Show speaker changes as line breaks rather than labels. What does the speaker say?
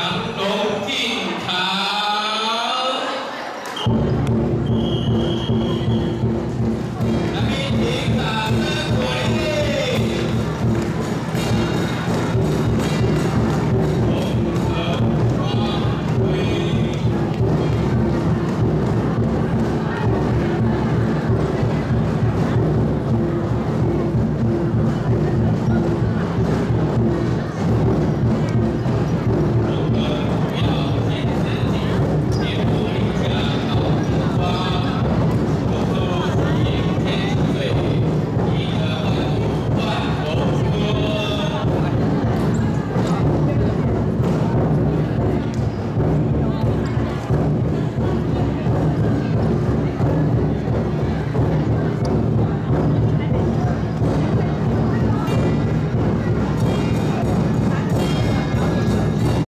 I don't know